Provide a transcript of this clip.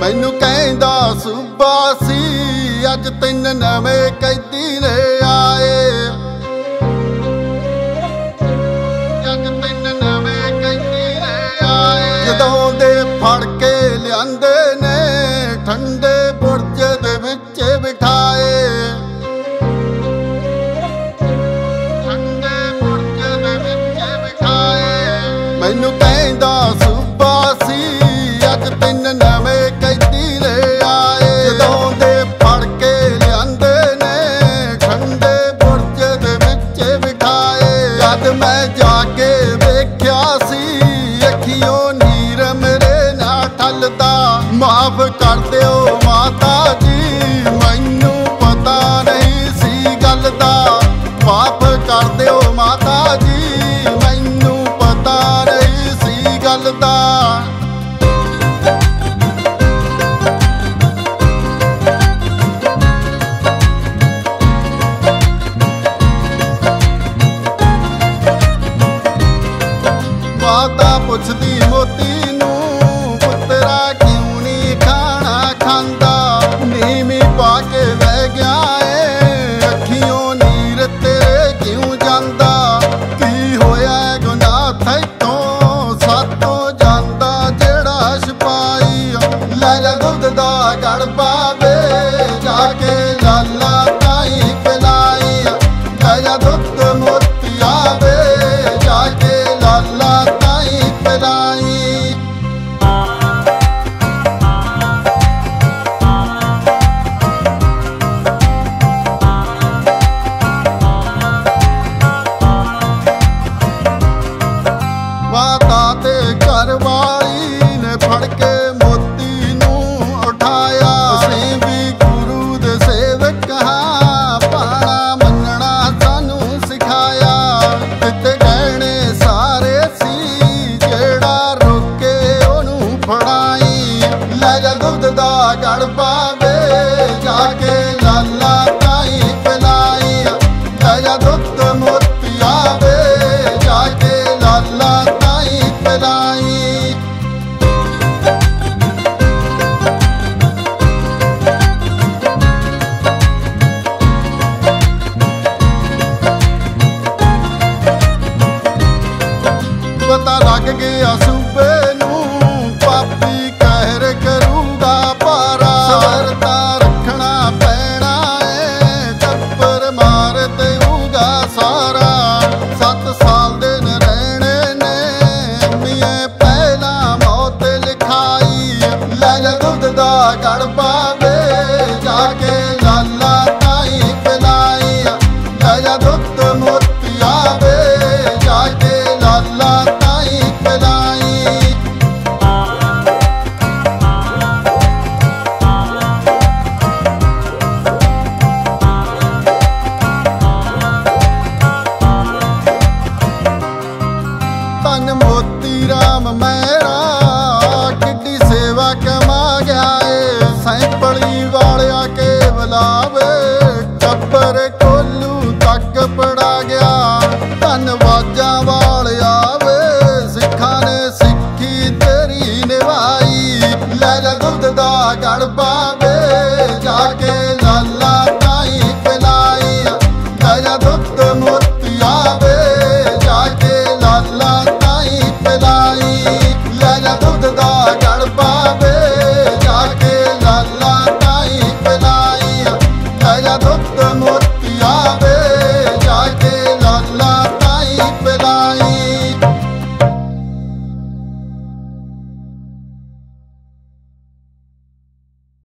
ਮੈਨੂੰ ਕਹਿੰਦਾ ਸੂਬਾ ਸੀ ਅੱਜ ਤਿੰਨ ਨਵੇਂ ਕੈਦੀ ਨੇ ਆਏ। ਅੱਜ ਤਿੰਨ ਨਵੇਂ ਕੈਦੀ ਨੇ ਆਏ। ਜਦੋਂ ਦੇ ਫੜ ਕੇ ਲਿਆਂਦੇ ਨੇ, ਠੰਡੇ ਬੁਰਜ ਦੇ ਵਿੱਚ ਬਿਠਾਏ। ਠੰਡੇ ਬੁਰਜ ਦੇ ਵਿੱਚ ਬਿਠਾਏ। ਮੈਨੂੰ ਮੈਂ ਜਾ ਕੇ ਵੇਖਿਆ ਸੀ ਅੱਖੀਓ ਨੀਰ ਮੇਰੇ ਨਾਲ ਠੱਲਦਾ। ਮਾਫ ਕਰ ਦਿਓ। ਮਾਤਾ ਪੁੱਛਦੀ ਮੋਤੀ ਨੂੰ, ਪੁੱਤਰਾ ਕਿਉਂ ਨਹੀਂ ਖਾਣਾ ਖਾਂਦਾ? ਨੀਵੀਂ ਪਾ ਕੇ ਲੈ ਗਿਆ ਏ, ਅੱਖੀਓਂ ਨੀਰ ਤੇਰੇ ਕਿਉਂ ਜਾਂਦਾ? ਕੀ ਹੋਇਆ ਗੁਨਾਹ ਥੈਥੋਂ ਸਾਤੋਂ ਜਾਂਦਾ ਜਿਹੜਾ ਛਪਾਈ ਲੈ ਲੈ ਦੁੱਧ ਦਾ ਗੜ ਪਾਵੇ, ਜਾ ਕੇ ਲਾਲਾ ਤਾਈ ਪਿਲਾਈ। ਲੈ ਜਾ ਦੁੱਧ ਪਤਾ ਲੱਗ ਗਿਆ ਦਾ ਗੜ ਪਾਵੇ, ਜਾ ਕੇ ਲਾਲਾ ਤਾਈ ਪਿਲਾਈ ਲੈ ਜਾ ਮੋਤੀਆ ਵੇ ਜਾ ਕੇ ਲਾਲਾ ਤਾਈ ਪਿਲਾਈ ਧੰਨ ਮੋਤੀ ਰਾਮ ਮਹਿਰਾ ਦਾ ਗੜ ਪਾਵੇ ਜਾ ਕੇ ਲਾਲਾ ਤਾਈ ਪਿਲਾਈ ਲੈ ਜਾ ਦੁੱਧ